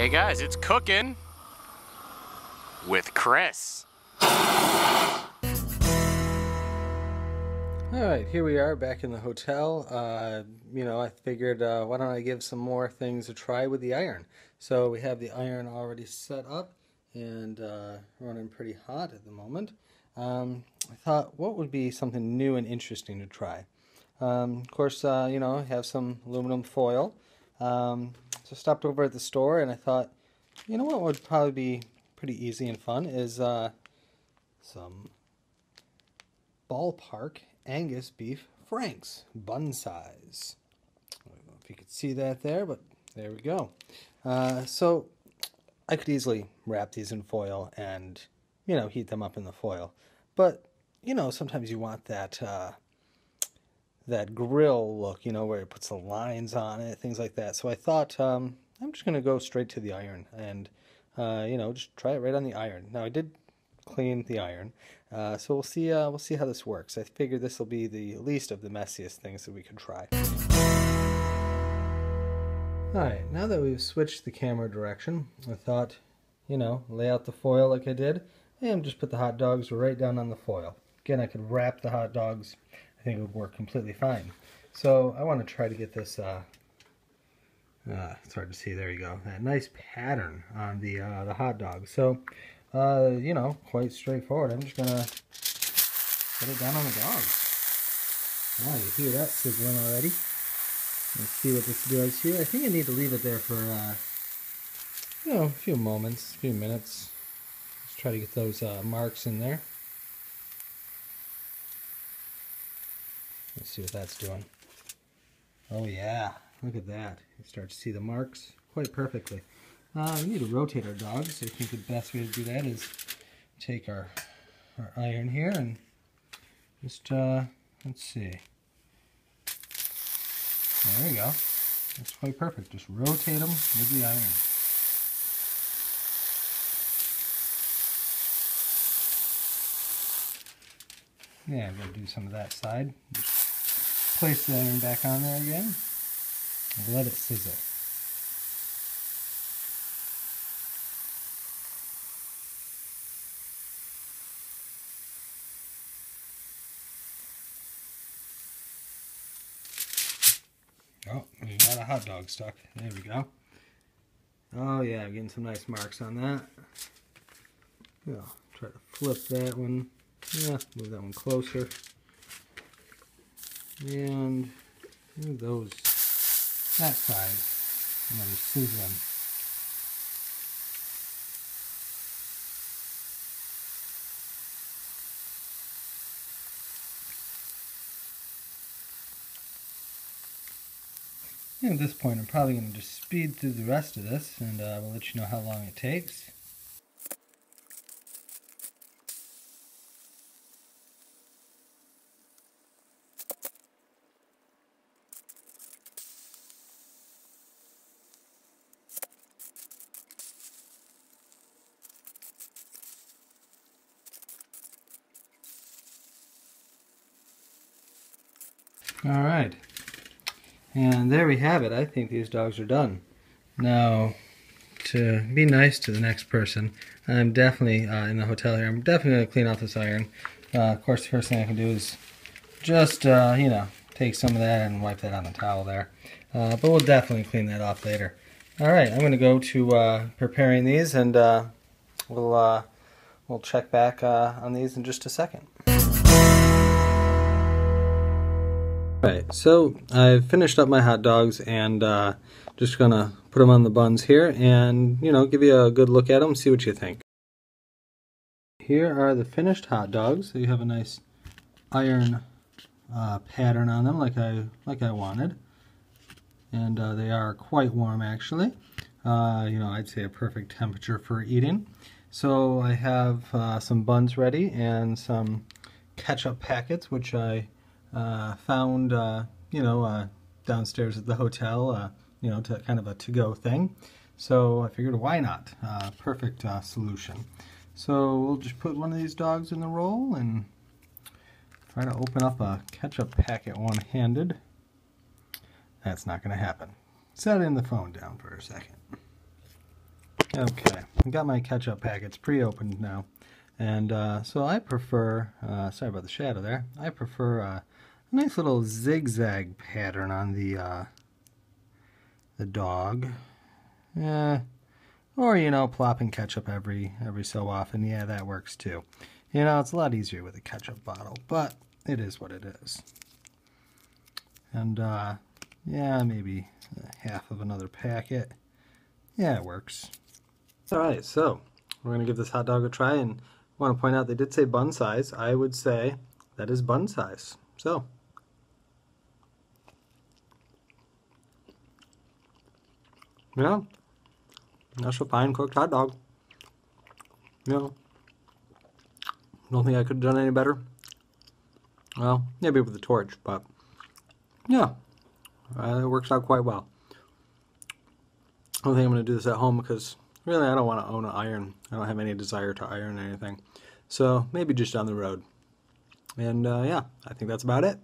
Hey guys, it's cooking with Chris. All right, here we are back in the hotel. Uh, you know, I figured uh, why don't I give some more things a try with the iron? So we have the iron already set up and uh, running pretty hot at the moment. Um, I thought, what would be something new and interesting to try? Um, of course, uh, you know, have some aluminum foil. Um, so I stopped over at the store and I thought, you know what would probably be pretty easy and fun is uh, some Ball Park Angus beef franks, bun size. I don't know if you could see that there, but there we go. Uh, so I could easily wrap these in foil and, you know, heat them up in the foil. But, you know, sometimes you want that uh, that grill look, you know, where it puts the lines on it, things like that. So I thought um, I'm just going to go straight to the iron and, uh, you know, just try it right on the iron. Now I did clean the iron, uh, so we'll see. Uh, we'll see how this works. I figure this will be the least of the messiest things that we could try. Alright, now that we've switched the camera direction, I thought, you know, lay out the foil like I did, and just put the hot dogs right down on the foil. Again, I could wrap the hot dogs. I think it would work completely fine. So I want to try to get this, uh, uh, it's hard to see, there you go, that nice pattern on the, uh, the hot dog. So, uh, you know, quite straightforward. I'm just going to put it down on the dogs. Oh, you hear that sizzling already. Let's see what this does here. I think I need to leave it there for, uh, you know, a few moments, a few minutes. Let's try to get those uh, marks in there. Let's see what that's doing. Oh yeah, look at that. You start to see the marks quite perfectly. Uh, we need to rotate our dogs. I think the best way to do that is take our, our iron here and just, uh, let's see. There we go. That's quite perfect. Just rotate them with the iron. Yeah, I'm going to do some of that side. Just place the iron back on there again. And let it sizzle. Oh, we got a hot dog stuck. There we go. Oh yeah, getting some nice marks on that. Yeah, try to flip that one. Yeah, move that one closer. And those, that side, another sizzling. And at this point, I'm probably going to just speed through the rest of this, and uh, we'll let you know how long it takes. All right. And there we have it. I think these dogs are done. Now, to be nice to the next person, I'm definitely uh, in the hotel here. I'm definitely going to clean off this iron. Uh, of course, the first thing I can do is just, uh, you know, take some of that and wipe that on the towel there. Uh, but we'll definitely clean that off later. All right, I'm going to go to uh, preparing these, and uh, we'll we'll check back on these in just a second. Right, so I've finished up my hot dogs and uh, just gonna put them on the buns here and you know give you a good look at them, see what you think. Here are the finished hot dogs. You have a nice iron uh, pattern on them, like I like I wanted, and uh, they are quite warm actually. Uh, you know, I'd say a perfect temperature for eating. So I have uh, some buns ready and some ketchup packets, which I uh, found, uh, you know, uh, downstairs at the hotel, uh, you know, to kind of a to-go thing. So I figured, why not? Uh, perfect solution. So we'll just put one of these dogs in the roll and try to open up a ketchup packet one-handed. That's not going to happen. Set in the phone down for a second. Okay, I got my ketchup packets pre-opened now. And uh, so I prefer, uh, sorry about the shadow there, I prefer uh, nice little zigzag pattern on the uh, the dog. Yeah, or you know, plopping ketchup every every so often. Yeah, that works too. You know, it's a lot easier with a ketchup bottle, but it is what it is. And uh, yeah, maybe half of another packet. Yeah, it works. All right, so we're gonna give this hot dog a try, and I want to point out they did say bun size. I would say that is bun size. So. Yeah, that's a fine cooked hot dog. Yeah. Don't think I could have done any better. Well, maybe with the torch, but yeah, uh, it works out quite well. I don't think I'm going to do this at home because really I don't want to own an iron. I don't have any desire to iron anything. So maybe just down the road. And uh, yeah, I think that's about it.